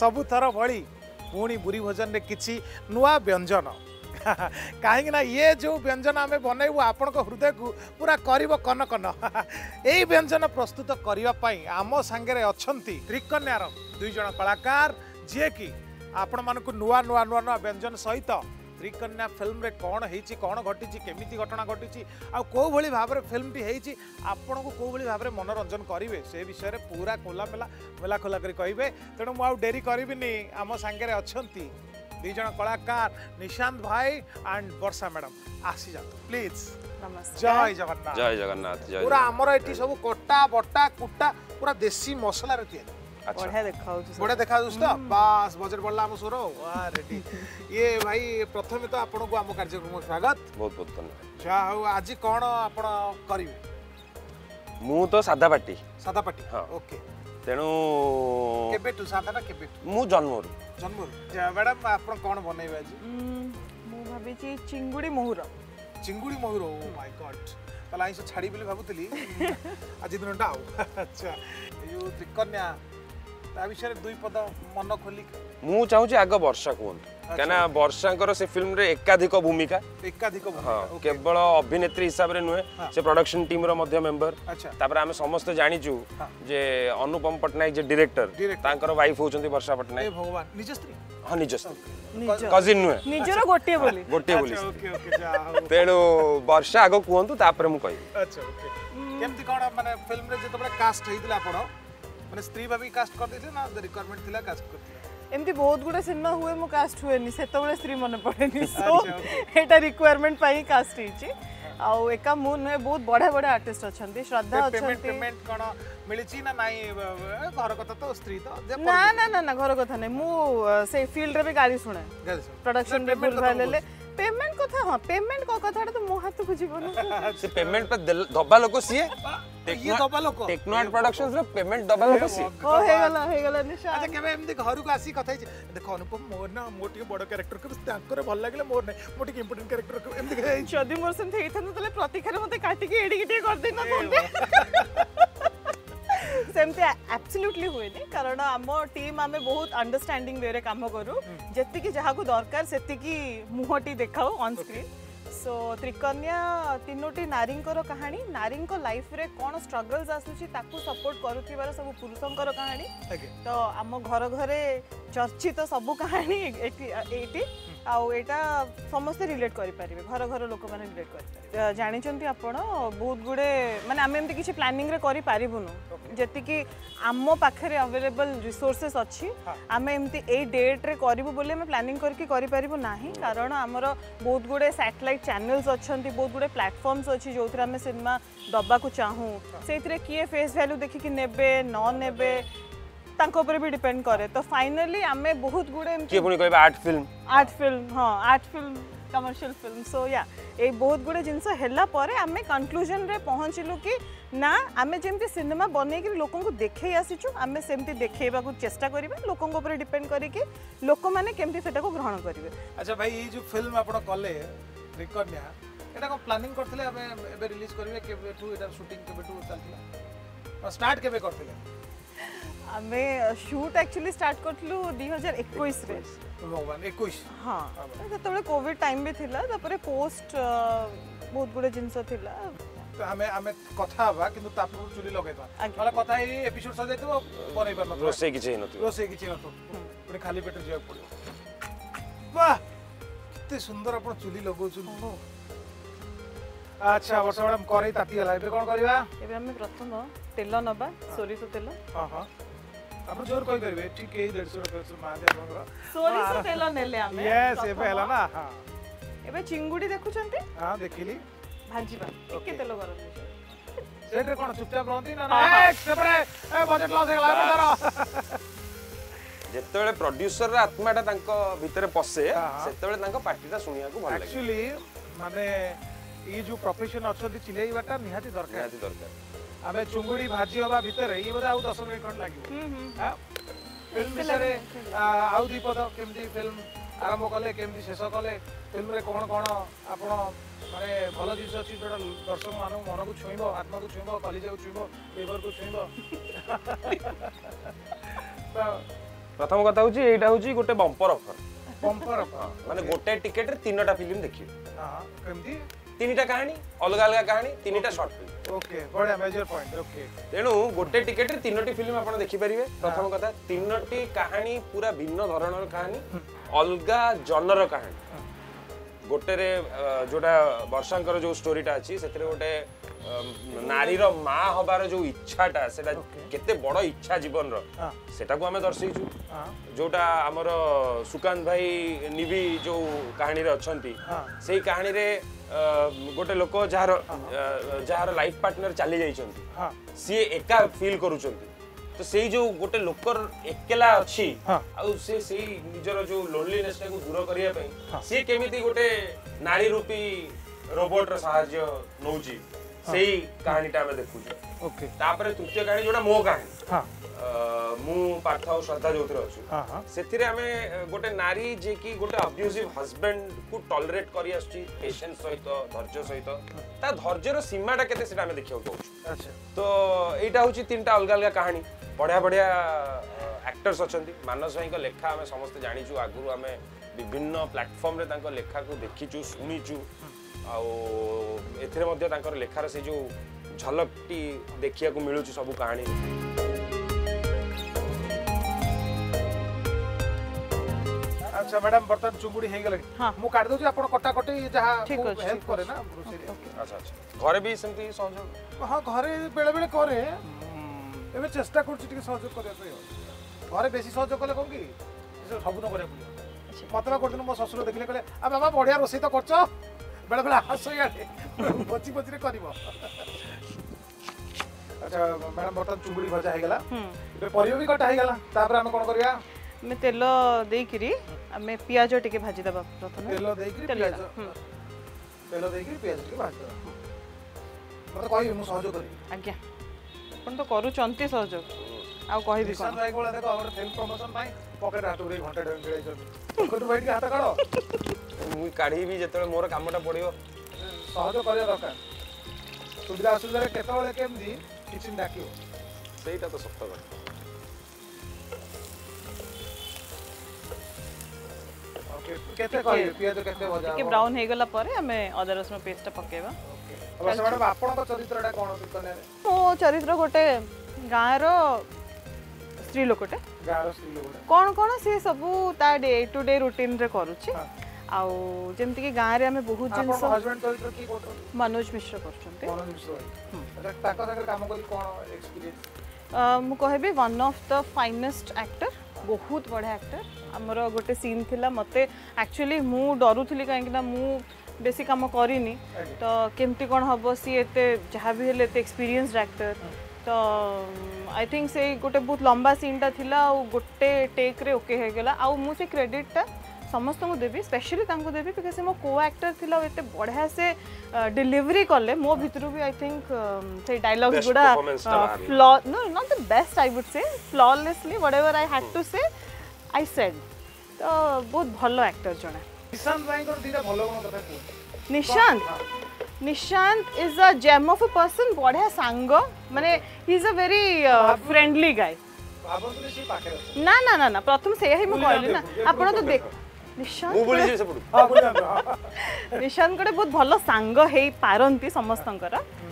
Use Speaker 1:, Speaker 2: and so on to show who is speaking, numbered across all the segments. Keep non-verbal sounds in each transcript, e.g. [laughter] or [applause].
Speaker 1: सबुथर video पढि बुरी भोजन ने किछि नुवा व्यंजन नञ्जन ना ये जो व्यञ्जन आम बनैबु हृदय को पूरा कि कन कन यही व्यञ्जन प्रस्तुतको आम साङ्गले अहिले त्रिकन्यार जना कलाकार जे जिप मुवा नुवा नुवा नुवा व्यंजन सहित ত্রিকন্যা ফিল্মে কম হয়েছি কম ঘটিছি কেমিতি ঘটনা ঘটিছি আউভাবে ভাবে ফিল্মটি হয়েছি আপনার কোভাবে ভাবে মনোরঞ্জন করবে সে বিষয়ে পুরা খোলামেলা মেলা খোলা করে কে তেমন মু ডেরি করবিনি আমার সাংরে অনেক দুইজন কলাকার নিশান্ত ভাই আন্ড বর্ষা ম্যাডাম আসি যাত প্লিজ জয়
Speaker 2: জগন্নাথ জয় জগন্নাথ
Speaker 1: পুরা
Speaker 2: আমার
Speaker 1: এটি সব কটা বটা কুটা পুরা দেশি মশলার তৈরি अच्छा
Speaker 2: बढिया
Speaker 3: देखाउछु बढिया देखाउछु
Speaker 1: त हम्म। बास बजेट बढला हम सुरो वा रेडी ये भाई प्रथमे त आपनको आम कार्यक्रम स्वागत
Speaker 2: बहुत बहुत धन्यवाद
Speaker 1: जा हो आज कोन आपण करियो
Speaker 2: मु तो सादा पार्टी
Speaker 1: सादा पार्टी
Speaker 2: हां
Speaker 1: ओके
Speaker 2: ତେଣୁ
Speaker 1: କେବେଠୁ ସାଧାଟା କେବେଠୁ
Speaker 2: ମୁଁ ଜନ୍ମରୁ
Speaker 1: ଜନ୍ମରୁ ମ୍ୟାଡ଼ାମ୍ ଆପଣ କ'ଣ ବନେଇବେ ଆଜି
Speaker 3: ମୁଁ ଭାବିଛି ଚିଙ୍ଗୁଡ଼ି ମହୁର
Speaker 1: ଚିଙ୍ଗୁଡ଼ି ମହୁର ଓ ମାଇ ଗଡ୍ ତାହେଲେ ଆଇଁଷ ଛାଡ଼ି ବୋଲି ଭାବୁଥିଲି [laughs] ଆଜି ଦିନଟା ଆଉ [laughs] ଆଚ୍ଛା ଏଇ ଯେଉଁ ତ୍ରିକନ୍ୟା ତା ବିଷୟରେ ଦୁଇ ପଦ ମନ ଖୋଲିକି
Speaker 2: ମୁଁ ଚାହୁଁଛି ଆଗ ବର୍ଷା କୁହନ୍ତୁ କାହିଁକିନା ବର୍ଷାଙ୍କର ସେ ଫିଲ୍ମରେ ଏକାଧିକ ଭୂମିକା
Speaker 1: ଏକାଧିକ
Speaker 2: ହଁ କେବଳ ଅଭିନେତ୍ରୀ ହିସାବରେ ନୁହେଁ ସେ ପ୍ରଡ଼କ୍ସନ୍ ଟିମ୍ର ମଧ୍ୟ ମେମ୍ବର ତାପରେ ଆମେ ସମସ୍ତେ ଜାଣିଛୁ ଯେ ଅନୁପମ ପଟ୍ଟନାୟକ ଯେ ଡିରେକ୍ଟର ତାଙ୍କର ୱାଇଫ୍ ହେଉଛନ୍ତି ବର୍ଷା ପଟ୍ଟନାୟକ
Speaker 1: ଭଗବାନ ନିଜ ସ୍ତ୍ରୀ
Speaker 2: ହଁ ନିଜ ସ୍ତ୍ରୀ କଜିନ୍ ନୁହେଁ
Speaker 3: ନିଜର ଗୋଟିଏ ବୋଲି
Speaker 2: ଗୋଟିଏ ବୋଲି ତେଣୁ ବର୍ଷା ଆଗ କୁହନ୍ତୁ ତାପରେ ମୁଁ କହିବି
Speaker 1: କେମିତି କ'ଣ ମାନେ ଫିଲ୍ମରେ ଯେତେବେଳେ କାଷ୍ଟ ହେଇଥିଲେ ଆପଣ ମାନେ ସ୍ତ୍ରୀ ଭାବି କାଷ୍ଟ କରିଦେଇଥିଲେ ନା ରିକ୍ୱାରମେଣ୍ଟ ଥିଲା କାଷ୍ଟ କରିଥିଲେ
Speaker 3: ଏମିତି ବହୁତ ଗୁଡ଼େ ସିନେମା ହୁଏ ମୁଁ କାଷ୍ଟ ହୁଏନି ସେତେବେଳେ ସ୍ତ୍ରୀ ମନେ ପଡ଼େନି ସୋ ଏଇଟା ରିକ୍ୱାରମେଣ୍ଟ ପାଇଁ କାଷ୍ଟ ହେଇଛି ଆଉ ଏକା ମୁଁ ନୁହେଁ ବହୁତ ବଢ଼ିଆ ବଢ଼ିଆ ଆର୍ଟିଷ୍ଟ ଅଛନ୍ତି ଶ୍ରଦ୍ଧା ଅଛନ୍ତି
Speaker 1: କ'ଣ ମିଳିଛି ନା ନାଇଁ ଘର କଥା ତ ସ୍ତ୍ରୀ ତ
Speaker 3: ନା ନା ନା ଘର କଥା ନାହିଁ ମୁଁ ସେଇ ଫିଲ୍ଡରେ ବି ଗାଳି ଶୁଣେ
Speaker 1: ପ୍ରଡକ୍ସନରେ
Speaker 3: ଭୁଲ
Speaker 1: ଭାଲ
Speaker 3: ହେଲେ
Speaker 1: পেমেন্ট
Speaker 3: কথা
Speaker 1: হ্যাঁ
Speaker 3: পেমেন্ট কথাটা
Speaker 1: তো
Speaker 3: মো হাতকু জীবন সে পেমেন্ট পা দবা লোক সিয়ে
Speaker 2: ইয়ে দবা লোক টেকনোআর্ট প্রোডাকশনস
Speaker 1: রে পেমেন্ট দবা
Speaker 2: লোক সিয়ে ও হে গলা হে
Speaker 3: গলা নিশা আচ্ছা কেবে
Speaker 1: এমনি ঘর কু আসি কথা হইছে দেখো অনুপম মোর না মোর টিকে বড় ক্যারেক্টর কে তাঙ্করে ভাল লাগিলে মোর নাই মোর টিকে ইম্পর্টেন্ট ক্যারেক্টর কে এমনি যদি মোর
Speaker 3: সেমতে হেইথান তাহলে প্রতীক্ষারে মতে কাটিকে এডিকে টিকে কর দেই না তোতে ସେମିତି ଆବସଲ୍ୟୁଟଲି ହୁଏନି କାରଣ ଆମ ଟିମ୍ ଆମେ ବହୁତ ଅଣ୍ଡରଷ୍ଟାଣ୍ଡିଂ ୱେରେ କାମ କରୁ ଯେତିକି ଯାହାକୁ ଦରକାର ସେତିକି ମୁହଁଟି ଦେଖାଉ ଅନ୍ ସ୍କ୍ରିନ୍ ସୋ ତ୍ରିକନ୍ୟା ତିନୋଟି ନାରୀଙ୍କର କାହାଣୀ ନାରୀଙ୍କ ଲାଇଫ୍ରେ କ'ଣ ଷ୍ଟ୍ରଗଲ୍ସ ଆସୁଛି ତାକୁ ସପୋର୍ଟ କରୁଥିବାର ସବୁ ପୁରୁଷଙ୍କର କାହାଣୀ ତ ଆମ ଘର ଘରେ ଚର୍ଚ୍ଚିତ ସବୁ କାହାଣୀ ଏଇଠି ଆଉ ଏଇଟା ସମସ୍ତେ ରିଲେଟ୍ କରିପାରିବେ ଘର ଘର ଲୋକମାନେ ରିଲେଟ୍ କରିପାରିବେ ଜାଣିଛନ୍ତି ଆପଣ ବହୁତ ଗୁଡ଼େ ମାନେ ଆମେ ଏମିତି କିଛି ପ୍ଲାନିଂରେ କରିପାରିବୁନୁ ଯେତିକି ଆମ ପାଖରେ ଆଭେଲେବଲ୍ ରିସୋର୍ସେସ୍ ଅଛି ଆମେ ଏମିତି ଏଇ ଡେଟ୍ରେ କରିବୁ ବୋଲି ଆମେ ପ୍ଲାନିଂ କରିକି କରିପାରିବୁ ନାହିଁ କାରଣ ଆମର ବହୁତ ଗୁଡ଼େ ସାଟେଲାଇଟ୍ ଚ୍ୟାନେଲ୍ସ ଅଛନ୍ତି ବହୁତ ଗୁଡ଼େ ପ୍ଲାଟଫର୍ମସ୍ ଅଛି ଯେଉଁଥିରେ ଆମେ ସିନେମା ଦେବାକୁ ଚାହୁଁ ସେଇଥିରେ କିଏ ଫେସ୍ ଭ୍ୟାଲ୍ୟୁ ଦେଖିକି ନେବେ ନ ନେବେ ତାଙ୍କ ଉପରେ ବି ଡିପେଣ୍ଡ କରେ ତ ଫାଇନାଲି ଆମେ ବହୁତ ଗୁଡ଼େ
Speaker 2: କିଏ ପୁଣି କହିବେ ଆର୍ଟ ଫିଲ୍ମ
Speaker 3: ଆର୍ଟ ଫିଲ୍ମ ହଁ art film commercial film so yeah ଏଇ ବହୁତ ଗୁଡ଼େ ଜିନିଷ ହେଲା ପରେ ଆମେ କନକ୍ଲୁଜନରେ ପହଞ୍ଚିଲୁ କି ନା ଆମେ ଯେମିତି ସିନେମା ବନେଇକି ଲୋକଙ୍କୁ ଦେଖେଇ ଆସିଛୁ ଆମେ ସେମିତି ଦେଖେଇବାକୁ ଚେଷ୍ଟା କରିବା ଲୋକଙ୍କ ଉପରେ ଡିପେଣ୍ଡ କରିକି ଲୋକମାନେ କେମିତି ସେଟାକୁ ଗ୍ରହଣ କରିବେ
Speaker 1: ଆଚ୍ଛା ଭାଇ ଏଇ ଯେଉଁ ଫିଲ୍ମ ଆପଣ କଲେ ତ୍ରିକନ୍ୟା ଏଇଟା କ'ଣ ପ୍ଲାନିଂ କରିଥିଲେ ଆମେ ଏବେ ରିଲିଜ୍ କରିବେ କେବେଠୁ ଏଇଟା ସୁଟିଂ କେବେଠୁ ଚାଲିଥିଲା ଷ୍ଟାର୍ଟ କେବେ କରିଥିଲେ
Speaker 3: আমি শুট একচুয়ালি স্টার্ট করলু দুই
Speaker 1: হাজার একুশ
Speaker 3: রে হ্যাঁ সেতবে কোভিড টাইম বি লা তারপরে পোস্ট বহুত গুড়ে জিনিস
Speaker 1: লা ଆମେ ଆମେ କଥା ହେବା କିନ୍ତୁ ତା ପୂର୍ବରୁ ଚୁଲି ଲଗେଇଦେବା ନହେଲେ କଥା ହେଇ ଏପିସୋଡ ସରିଯାଇଥିବ ବନେଇ ପାରୁନଥିବ
Speaker 2: ରୋଷେଇ କିଛି ହେଇନଥିବ
Speaker 1: ରୋଷେଇ କିଛି ହେଇନଥିବ ଗୋଟେ ଖାଲି ପେଟରେ ଯିବାକୁ ପଡ଼ିବ ବାଃ କେତେ ସୁନ୍ଦର ଆପଣ ଚୁଲି ଲଗାଉଛନ୍ତି ଆଚ୍ଛା ବର୍ଷ ମ୍ୟାଡ଼ାମ୍ କରେଇ ତାତିଗଲା ଏବେ କ'ଣ କରିବା
Speaker 3: ଏବେ ଆମେ ପ୍ରଥମ ତେଲ ନେବା ସୋରିଷ ତେଲ
Speaker 1: ହଁ ହଁ ଆପଣ ଜୋର କହିପାରିବେ ଠିକ ଏଇ ଦେଢ଼ଶହ ଟଙ୍କା ମାହାନ୍ତି ଆପଣଙ୍କର
Speaker 3: ସୋରିଷ ତେଲ ନେଲେ ଆମେ
Speaker 1: ୟେସ୍ ଏବେ ହେଲା ନା ହଁ
Speaker 3: ଏବେ ଚିଙ୍ଗୁଡ଼ି ଦେଖୁଛନ୍ତି
Speaker 1: ହଁ ଦେଖିଲି
Speaker 3: ଭାଜିବା ଟିକେ ତେଲ ଗରମ
Speaker 1: ସେଇଟା କ'ଣ ଚୁପଚାପ ରହନ୍ତି ନା ସେପଟେ ବଜେଟ୍ ଲସ୍ ହେଇଗଲା ତାର
Speaker 2: ଯେତେବେଳେ ପ୍ରଡ୍ୟୁସରର ଆତ୍ମାଟା ତାଙ୍କ ଭିତରେ ପଶେ ସେତେବେଳେ ତାଙ୍କ ପାଟିଟା ଶୁଣିବାକୁ ଭଲ ଲାଗେ
Speaker 1: ଆକ୍ଚୁଆଲି ମାନେ ଏଇ ଯୋଉ ପ୍ରଫେସନ୍ ଅଛନ୍ତି ଚିଲେଇବାଟା ନିହାତି ଦରକାର
Speaker 2: ନିହାତି ଦରକାର
Speaker 1: ଆମେ ଚୁଙ୍ଗୁଡି ଭାଜି ହବା ଭିତରେ ଇଏ ବୋଧେ ଆଉ ଦଶ ମିନିଟ୍ ଖଣ୍ଡେ ଲାଗିବ ଫିଲ୍ମ ବିଷୟରେ ଆଉ ଦୁଇ ପଦ କେମିତି ଫିଲ୍ମ ଆରମ୍ଭ କଲେ କେମିତି ଶେଷ କଲେ ଫିଲ୍ମରେ କ'ଣ କ'ଣ ଆପଣ ମାନେ ଭଲ ଜିନିଷ ଅଛି ଯୋଉଟା ଦର୍ଶକମାନଙ୍କୁ ମନକୁ ଛୁଇଁବ ଆତ୍ମାକୁ ଛୁଇଁବ କଲିଜାକୁ ଛୁଇଁବ ଲିଭରକୁ ଛୁଇଁବ
Speaker 2: ପ୍ରଥମ କଥା ହେଉଛି ଏଇଟା ହେଉଛି ଗୋଟେ ବମ୍ପର ଅଫର
Speaker 1: ବମ୍ପର ଅଫର
Speaker 2: ମାନେ ଗୋଟେ ଟିକେଟରେ ତିନୋଟା ଫିଲ୍ମ ଦେଖିବେ
Speaker 1: କେମିତି তিনটা কাহিনী অলগা অলগা কাহিনী
Speaker 2: তিনটা শর্ট ফিল্ম ওকে বড় মেজর পয়েন্ট ওকে তেণু গোটে টিকেট তিনটি ফিল্ম আপন দেখি পারিবে প্রথম কথা তিনটি কাহিনী পুরা ভিন্ন ধরনের কাহিনী অলগা জনর কাহিনী গোটেরে যেটা বর্ষাঙ্কর যে স্টোরিটা আছে সেতরে গোটে নারীর মা হবার
Speaker 1: যে
Speaker 2: ইচ্ছাটা সেটা কেতে
Speaker 1: বড়
Speaker 2: ইচ্ছা জীবনর সেটাকু আমি দর্শাইছু যেটা আমার সুকান্ত
Speaker 1: ভাই
Speaker 2: নিবি যে কাহিনীরে অনেক সেই কাহিনীরে গোটে লোক যার যার লাইফ পার্টনার
Speaker 1: চালি
Speaker 2: যাই সি একা ফিল করুচার তো সেই যে গোটে লোকর একেলা
Speaker 1: অছি
Speaker 2: আউ সে সেই নিজের যে লোনলিনেস টাকু দূর করিয়া পাই সে কেমিতি গোটে নারী রূপী রোবটর সাহায্য নউচি ସେଇ କାହାଣୀଟା ଆମେ ଦେଖୁଛୁ ତାପରେ ତୃତୀୟ କାହାଣୀ ଯୋଉଟା ମୋ କାହାଣୀ ମୁଁ ପାର୍ଥ ଆଉ ଶ୍ରଦ୍ଧା ଯୋଉଥିରେ ଅଛୁ ସେଥିରେ ଆମେ ଗୋଟେ ନାରୀ ଯିଏକି ଗୋଟେ ଅବ୍ୟୁଜିଭ୍ ହଜବେଣ୍ଡକୁ ଟଲରେଟ୍ କରି ଆସୁଛି ପେସେନ୍ସ ସହିତ ଧୈର୍ଯ୍ୟ ସହିତ ତା ଧୈର୍ଯ୍ୟର ସୀମାଟା କେତେ ସେଟା ଆମେ ଦେଖିବାକୁ ପାଉଛୁ ତ ଏଇଟା ହେଉଛି ତିନିଟା ଅଲଗା ଅଲଗା କାହାଣୀ ବଢ଼ିଆ ବଢ଼ିଆ ଆକ୍ଟର୍ସ ଅଛନ୍ତି ମାନସ ଭାଇଙ୍କ ଲେଖା ଆମେ ସମସ୍ତେ ଜାଣିଛୁ ଆଗରୁ ଆମେ ବିଭିନ୍ନ ପ୍ଲାଟଫର୍ମରେ ତାଙ୍କ ଲେଖାକୁ ଦେଖିଛୁ ଶୁଣିଛୁ ଆଉ ଏଥିରେ ମଧ୍ୟ ତାଙ୍କର ଲେଖାର ସେ ଯେଉଁ ଝଲକଟି ଦେଖିବାକୁ ମିଳୁଛି ସବୁ କାହାଣୀରେ
Speaker 1: ଆଚ୍ଛା ମ୍ୟାଡାମ୍ ବର୍ତ୍ତମାନ ଚୁଙ୍ଗୁଡି ହେଇଗଲାଣି ମୁଁ କାଟି ଦଉଛି ଆପଣ କଟାକଟି ଯାହା ହେଲ୍ପ କରେ ନା
Speaker 2: ଆଚ୍ଛା ଆଚ୍ଛା ଘରେ ବି ସେମିତି ସହଯୋଗ
Speaker 1: ହଁ ଘରେ ବେଳେବେଳେ କରେ ଏବେ ଚେଷ୍ଟା କରୁଛି ଟିକେ ସହଯୋଗ କରିବା ପାଇଁ ଘରେ ବେଶୀ ସହଯୋଗ କଲେ କ'ଣ କି ସବୁଦିନ କରିବାକୁ ପଡ଼ିବ ମୋତେ ବା ଗୋଟେ ଦିନ ମୋ ଶ୍ୱଶୁର ଦେଖିଲେ କହିଲେ ଆଉ ବାବା ବଢ଼ିଆ ରୋଷେଇ ତ କରୁଛ বেড়েবেলে হাস ইয়ারে বচি বচিরে
Speaker 3: করব
Speaker 1: আচ্ছা ম্যাডাম বর্তমান চুঙ্গুড়ি ভজা হয়েগলা এবার পরিবা বি
Speaker 3: কটা হয়েগলা তারপরে আমি কোন করিয়া আমি তেল
Speaker 1: দেইকিরি আমি
Speaker 3: পিয়াজ
Speaker 1: টিকে
Speaker 3: ভাজি
Speaker 1: দেবা প্রথমে তেল দেইকিরি তেল তেল দেইকিরি পিয়াজ টিকে ভাজি
Speaker 3: দেবা মতে কইবি মু সহযোগ ଆଉ କହିବି କ'ଣ
Speaker 1: ଦେଖ ଆମର ଫିଲ୍ମ ଭାଇ ଟିକେ ହାତ
Speaker 2: ମୁଁ କାଢ଼ିବି ଯେତେବେଳେ ମୋର କାମଟା ପଡ଼ିବ
Speaker 1: ସହଜ କରିବା ଦରକାର ସୁବିଧା ଅସୁବିଧାରେ କେତେବେଳେ କେମିତି କିଛି ଡାକିବ
Speaker 2: ସେଇଟା ତ ସତ କଥା
Speaker 1: କେତେ କହିବେ ପିଆଜ କେତେ ଭଜା
Speaker 3: ଟିକେ ବ୍ରାଉନ୍ ହେଇଗଲା ପରେ ଆମେ ଅଦା ରସୁଣ ପେଷ୍ଟଟା ପକେଇବା
Speaker 1: ଅବଶ୍ୟ ମ୍ୟାଡମ୍ ଆପଣଙ୍କ ଚରିତ୍ରଟା କ'ଣ କୀର୍ତ୍ତନରେ
Speaker 3: ମୋ ଚରିତ୍ର ଗୋଟେ ଗାଁର ସ୍ତ୍ରୀ ଲୋକଟେ
Speaker 1: ଗାଁର ସ୍ତ୍ରୀ ଲୋକଟେ
Speaker 3: କ'ଣ କ'ଣ ସିଏ ସବୁ ତା ଡେ ଟୁ ଡେ ରୁଟିନ୍ରେ କରୁଛି ଆଉ ଯେମିତିକି ଗାଁରେ ଆମେ ବହୁତ ଜିନିଷ ମନୋଜ ମିଶ୍ର କରୁଛନ୍ତି ମୁଁ କହିବି one of the finest actor ବହୁତ ବଢ଼ିଆ ଆକ୍ଟର ଆମର ଗୋଟେ ସିନ୍ ଥିଲା ମୋତେ ଆକ୍ଚୁଆଲି ମୁଁ ଡରୁଥିଲି କାହିଁକିନା ମୁଁ ବେଶୀ କାମ କରିନି ତ କେମିତି କ'ଣ ହେବ ସିଏ ଏତେ ଯାହା ବି ହେଲେ ଏତେ ଏକ୍ସପିରିଏନ୍ସଡ୍ ଆକ୍ଟର ତ ଆଇ ଥିଙ୍କ ସେଇ ଗୋଟେ ବହୁତ ଲମ୍ବା ସିନ୍ଟା ଥିଲା ଆଉ ଗୋଟେ ଟେକ୍ରେ ଓକେ ହେଇଗଲା ଆଉ ମୁଁ ସେ କ୍ରେଡ଼ିଟ୍ଟା समस्त को देवी स्पेशली देवी बिकज से
Speaker 1: मो को आक्टर थी बढ़िया से डिलीवरी
Speaker 3: कले मो भितर भी आई थिंक से डायलग्स गुड़ा flaw no not the best I would say
Speaker 1: flawlessly what I had
Speaker 3: to say I said तो बहुत भल एक्टर
Speaker 1: जड़े
Speaker 3: Nishant Nishant
Speaker 1: is a
Speaker 3: gem of
Speaker 1: a
Speaker 3: person
Speaker 2: बढ़िया
Speaker 3: सांग
Speaker 2: माने he
Speaker 1: is a very
Speaker 3: friendly guy ना ना ना ना प्रथम से ही मुझे कहली ना आप देख निशांत गोटे बहुत भल सांग हो पारती समस्त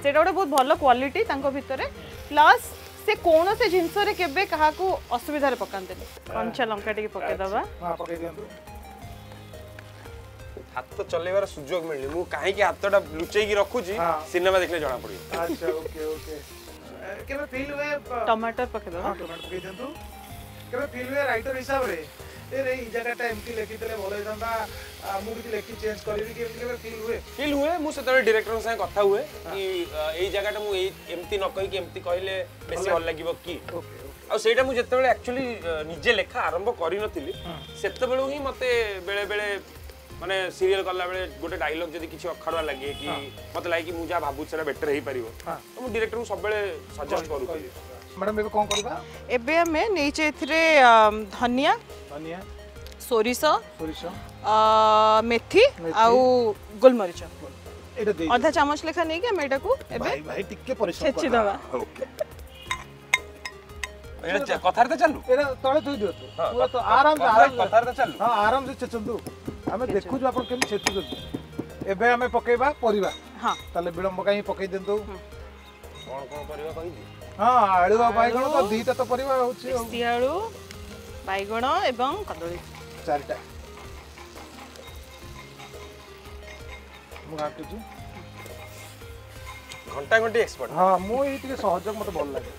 Speaker 3: से गोटे बहुत भल
Speaker 1: क्वालिटी भितर प्लस
Speaker 2: से कौन से जिनस क्या असुविधा पकाते कंचा लंका
Speaker 1: टे
Speaker 2: पकईदे हाथ चलेबार सुजोग
Speaker 1: मिलनी मु कहीं हाथ लुचई रखुची सिनेमा
Speaker 3: देखने जना
Speaker 1: पड़े टमाटर पकड़ टमाटर पकड़ दिखाँ फील हुए राइटर हिसाब से ଏଇ ଜାଗାଟା ଏମିତି ଲେଖିଥିଲେ ଭଲ ହେଇଥାନ୍ତା ମୁଁ କିଛି ଲେଖି ଚେଞ୍ଜ କରିବି କି ହୁଏ
Speaker 2: ମୁଁ ସେତେବେଳେ ଡିରେକ୍ଟରଙ୍କ ସାଙ୍ଗେ କଥା ହୁଏ କି ଏଇ ଜାଗାଟା ମୁଁ ଏଇ ଏମିତି ନ କହିକି ଏମିତି କହିଲେ ବେଶୀ ଭଲ ଲାଗିବ କି ଆଉ ସେଇଟା ମୁଁ ଯେତେବେଳେ ଆକ୍ଚୁଆଲି ନିଜେ ଲେଖା ଆରମ୍ଭ କରିନଥିଲି ସେତେବେଳୁ ହିଁ ମୋତେ ବେଳେବେଳେ ମାନେ সিরিয়াল কলা ଗୋଟେ গোটে ଯଦି କିଛି ଅଖାଡ଼ୁଆ ଲାଗେ କି কি ଲାଗେ କି ମୁଁ ଯାହା ଭାବୁଛି ভাবু সেটা ହେଇପାରିବ ମୁଁ ଡିରେକ୍ଟରଙ୍କୁ ସବୁବେଳେ ସଜେଷ୍ଟ
Speaker 3: ডিরেক্টর সববেলে ম্যাডাম এবে কোন করবা
Speaker 1: এবে
Speaker 3: আমি
Speaker 1: নেইছে
Speaker 3: এথিরে ধনিয়া
Speaker 1: ধনিয়া
Speaker 3: সোরিষ সোরিষ
Speaker 1: মেথি আউ
Speaker 3: গোলমরিচ অর্ধা চামচ লেখা নেই আমি এটাকু
Speaker 1: এবে ভাই টিকে পরিশ্রম
Speaker 3: ছেচি
Speaker 1: দবা
Speaker 2: ওকে এটা কথার তো
Speaker 1: চালু এটা তলে তুই
Speaker 2: দিও
Speaker 1: তো পুরো
Speaker 2: তো
Speaker 1: আরাম
Speaker 2: সে
Speaker 1: আরাম
Speaker 2: কথার তো চালু
Speaker 1: হ্যাঁ আরাম সে ছেচন্তু আমি দেখু যে আপন কেমন ছেচুছন্তি এবে আমি
Speaker 3: পকাইবা
Speaker 1: পরিবা তাহলে বিলম্ব কাই পকাই
Speaker 2: দেন্তু কোন পরিবা কই
Speaker 1: ହଁ ଆଳୁ ଆଉ ବାଇଗଣ ତ ଦୁଇଟା ତ ପରିବା ହେଉଛି
Speaker 3: ଦେଶୀ ଆଳୁ ବାଇଗଣ ଏବଂ କଦଳୀ
Speaker 1: ଚାରିଟା ମୁଁ ଘାଣ୍ଟୁଛି
Speaker 2: ଘଣ୍ଟା ଘଣ୍ଟି ଏକ୍ସପର୍ଟ
Speaker 1: ହଁ ମୁଁ ଏଇ ଟିକେ ସହଯୋଗ ମୋତେ ଭଲ ଲାଗେ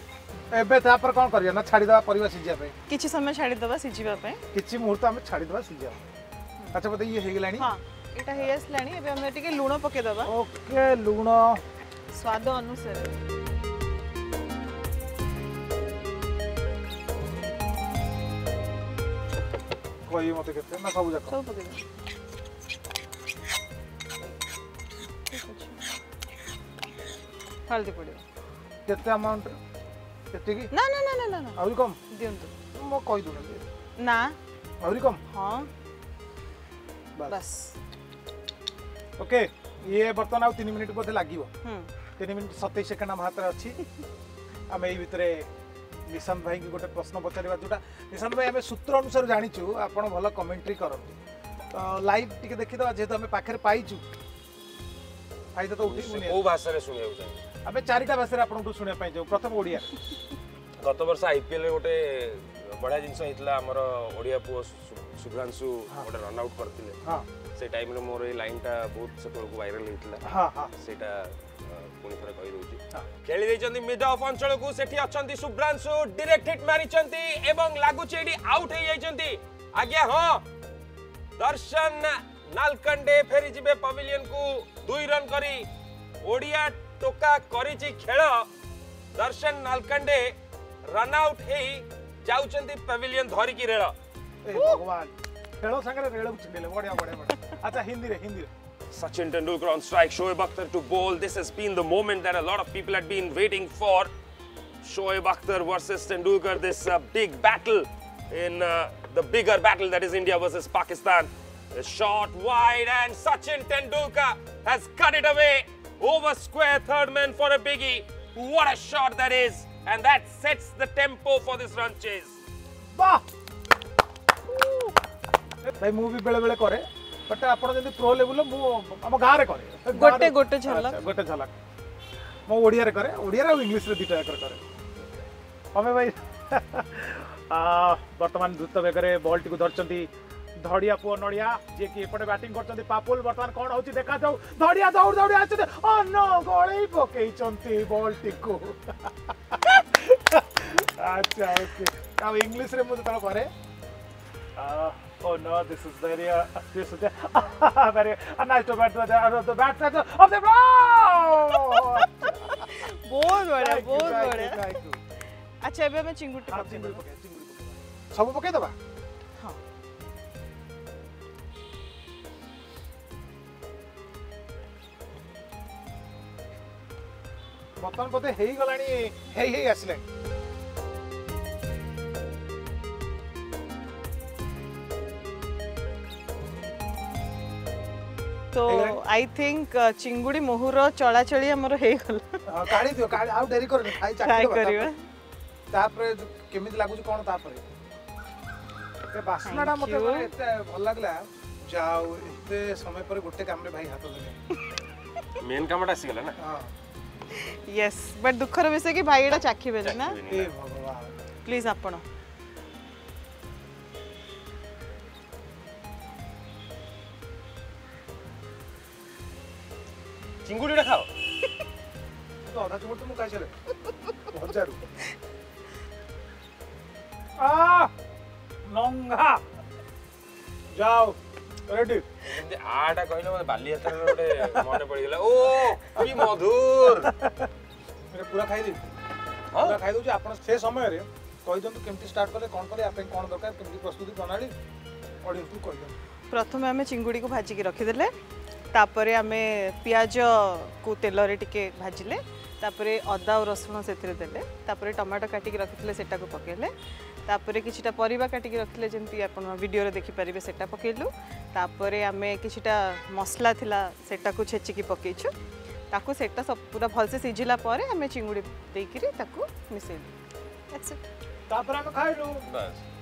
Speaker 1: ଏବେ ତାପରେ କ'ଣ କରିବା ନା ଛାଡ଼ିଦେବା ପରିବା ସିଝିବା ପାଇଁ
Speaker 3: କିଛି ସମୟ ଛାଡ଼ିଦେବା ସିଝିବା ପାଇଁ
Speaker 1: କିଛି ମୁହୂର୍ତ୍ତ ଆମେ ଛାଡ଼ିଦେବା ସିଝିବା ପାଇଁ ଆଚ୍ଛା ବୋଧେ ଇଏ ହେଇଗଲାଣି
Speaker 3: ଏଇଟା ହେଇ ଆସିଲାଣି ଏବେ ଆମେ ଟିକେ ଲୁଣ ପକାଇଦେବା
Speaker 1: ଓକେ ଲୁଣ
Speaker 3: ସ୍ୱାଦ ଅନୁସାରେ
Speaker 1: ପକାଇବେ ମୋତେ କେତେ ନା ସବୁ ଯାକ
Speaker 3: ସବୁ ପକାଇବେ ହଳଦୀ ପଡ଼ିବ
Speaker 1: କେତେ ଆମାଉଣ୍ଟ ଏତିକି
Speaker 3: ନା ନା ନା ନା ନା
Speaker 1: ଆହୁରି କମ୍
Speaker 3: ଦିଅନ୍ତୁ
Speaker 1: ମୁଁ କହିଦେଉଛନ୍ତି
Speaker 3: ନା
Speaker 1: ଆହୁରି କମ୍
Speaker 3: ହଁ
Speaker 1: ବାସ୍ ଓକେ ଇଏ ବର୍ତ୍ତମାନ ଆଉ ତିନି ମିନିଟ୍ ବୋଧେ ଲାଗିବ ତିନି ମିନିଟ୍ ସତେଇଶ ସେକେଣ୍ଡ ଆମ ହାତରେ ଅଛି ଆମେ ଏଇ ଭିତରେ ନିଶାନ୍ତ ଭାଇଙ୍କୁ ଗୋଟେ ପ୍ରଶ୍ନ ପଚାରିବା ଯେଉଁଟା ନିଶାନ୍ତ ଭାଇ ଆମେ ସୂତ୍ର ଅନୁସାରେ ଜାଣିଛୁ ଆପଣ ଭଲ କମେଣ୍ଟ୍ରି କରନ୍ତି ତ ଲାଇଭ୍ ଟିକେ ଦେଖିଦେବା ଯେହେତୁ ଆମେ ପାଖରେ ପାଇଛୁ ଭାଇ ତ ଉଠି
Speaker 2: କୋଉ ଭାଷାରେ ଶୁଣିବାକୁ ଚାହିଁବେ
Speaker 1: ଆମେ ଚାରିଟା ଭାଷାରେ ଆପଣଙ୍କଠୁ ଶୁଣିବା ପାଇଁ ଯାଉ ପ୍ରଥମ ଓଡ଼ିଆ
Speaker 2: ଗତ ବର୍ଷ ଆଇପିଏଲ୍ରେ ଗୋଟେ ବଢ଼ିଆ ଜିନିଷ ହେଇଥିଲା ଆମର ଓଡ଼ିଆ ପୁଅ ଶୁଭ୍ରାଂଶୁ ଗୋଟେ ରନ୍ ଆଉଟ୍ କରିଥିଲେ ସେ ଟାଇମ୍ରେ ମୋର ଏଇ ଲାଇନ୍ଟା ବହୁତ ସେତେବେଳକୁ ଭାଇରାଲ୍ ହେଇଥିଲା ସେଇଟା ପୁଣି ଥରେ କହିଦେଉଛି ଖେଳି ଦେଇଛନ୍ତି ମିଡ୍ ଅଫ୍ ଅଞ୍ଚଳକୁ ସେଠି ଅଛନ୍ତି ସୁବ୍ରାଂଶୁ ଡିରେକ୍ଟ ହିଟ୍ ମାରିଛନ୍ତି ଏବଂ ଲାଗୁଛି ଏଠି ଆଉଟ୍ ହେଇଯାଇଛନ୍ତି ଆଜ୍ଞା ହଁ ଦର୍ଶନ ନାଲକଣ୍ଡେ ଫେରିଯିବେ ପଭିଲିୟନକୁ ଦୁଇ ରନ୍ କରି ଓଡ଼ିଆ ଟୋକା କରିଛି ଖେଳ ଦର୍ଶନ ନାଲକଣ୍ଡେ ରନ୍ ଆଉଟ୍ ହେଇ ଯାଉଛନ୍ତି ପାଭିଲିୟନ ଧରିକି ରେଳ
Speaker 1: ଭଗବାନ ଖେଳ ସାଙ୍ଗରେ ରେଳ ଛିଣ୍ଡେଇଲେ ବଢିଆ ବଢିଆ ବଢିଆ ଆଚ୍ଛା ହିନ୍ଦୀରେ ହିନ୍ଦୀରେ
Speaker 2: Sachin Tendulkar on strike, Shoaib Akhtar to bowl. This has been the moment that a lot of people had been waiting for. Shoaib Akhtar versus Tendulkar, this uh, big battle in uh, the bigger battle that is India versus Pakistan. A shot wide and Sachin Tendulkar has cut it away over square third man for a biggie. What a shot that is and that sets the tempo for this run chase.
Speaker 1: Bah! भाई movie but ଆପଣ ଯଦି pro ଲେବୁଲ ମୁଁ ଆମ ଗାଁରେ କରେ
Speaker 3: ଗୋଟେ ଗୋଟେ ଝଲକ
Speaker 1: ଗୋଟେ ଝଲକ ମୁଁ ଓଡ଼ିଆରେ କରେ ଓଡ଼ିଆରେ ଆଉ ଇଂଲିଶରେ ଦୁଇଟା ଯାକରେ କରେ ଅମେ ଭାଇ ବର୍ତ୍ତମାନ ଦ୍ରୁତ ବେଗରେ ବଲ୍ଟିକୁ ଧରିଛନ୍ତି ଧଡ଼ିଆ ପୁଅ ନଡ଼ିଆ ଯିଏକି ଏପଟେ ବ୍ୟାଟିଂ କରୁଛନ୍ତି ପାପୁଲ ବର୍ତ୍ତମାନ କ'ଣ ହେଉଛି ଦେଖାଯାଉ ଧଡ଼ିଆ ଦୌଡ଼ି ଦୌଡ଼ି ଆସୁଛନ୍ତି ଅନ୍ନ ଗଳେଇ ପକେଇଛନ୍ତି ବଲ୍ଟିକୁ ଆଚ୍ଛା ଓକେ ଆଉ ଇଂଲିଶରେ ମୁଁ ଯେତେବେଳେ କରେ Oh no, this is very, uh, this is uh, very uh, nice to bat to the, uh, the bat side of the row!
Speaker 3: बहुत बढ़िया
Speaker 1: बहुत बढ़िया
Speaker 3: अच्छा
Speaker 1: एबे मैं
Speaker 3: चिंगुट
Speaker 1: हां चिंगुट
Speaker 3: पके चिंगुट पके सब
Speaker 1: पके दबा हां बर्तमान पते हेई गलानी
Speaker 3: हेई
Speaker 1: हेई आसले तो आई थिंक चिंगुड़ी
Speaker 3: मोहूर
Speaker 1: चलाचली
Speaker 3: आमर हो गला काढ़ी दियो काढ़ी आउ
Speaker 1: देरी करले खाई चाकरी करबा तापर केमिति लागु
Speaker 3: कोन
Speaker 1: तापर
Speaker 3: ए
Speaker 1: बासनाडा मते एते भल लागला जाओ एते समय पर
Speaker 3: गोटे
Speaker 1: काम
Speaker 3: रे
Speaker 1: भाई हाथ देले मेन कामटा आसी गला ना हां यस बट दुखर विषय
Speaker 2: कि भाई एटा चाखिबेले
Speaker 1: ना
Speaker 3: ए भगवान प्लीज आपण চিଙ୍ଗୁড়িটা খাও 너나
Speaker 1: 죽을
Speaker 3: 때면
Speaker 2: 가시래.
Speaker 1: 원자로. 아! লঙ্ঘা যাও রেডি এমনি আটা কইলে মানে
Speaker 2: বালি যাত্রার গোটে মনে পড়ি গেল ও কি মধুর এটা পুরা
Speaker 1: খাই দিই পুরা
Speaker 2: খাই
Speaker 1: দউছি আপন সে সময়রে কই দন্তু কেমতি স্টার্ট কলে কোন কলে আপনি কোন দরকার কেমতি প্রস্তুতি প্রণালী অডিয়েন্স কই দন্তু
Speaker 3: প্রথমে আমি চিংড়ি কো ভাজি কি রাখি দেলে ତାପରେ ଆମେ ପିଆଜକୁ ତେଲରେ ଟିକେ ଭାଜିଲେ ତାପରେ ଅଦା ଆଉ ରସୁଣ ସେଥିରେ ଦେଲେ ତାପରେ ଟମାଟୋ କାଟିକି ରଖିଥିଲେ ସେଟାକୁ ପକାଇଲେ ତାପରେ କିଛିଟା ପରିବା କାଟିକି ରଖିଲେ ଯେମିତି ଆପଣ ଭିଡ଼ିଓରେ ଦେଖିପାରିବେ ସେଟା ପକାଇଲୁ ତାପରେ ଆମେ କିଛିଟା ମସଲା ଥିଲା ସେଟାକୁ ଛେଚିକି ପକାଇଛୁ ତାକୁ ସେଟା ପୁରା ଭଲସେ ସିଝିଲା ପରେ ଆମେ ଚିଙ୍ଗୁଡ଼ି ଦେଇକିରି ତାକୁ ମିଶାଇଲୁ
Speaker 1: ତାପରେ ଆମେ ଖାଇଲୁ
Speaker 2: ବାସ୍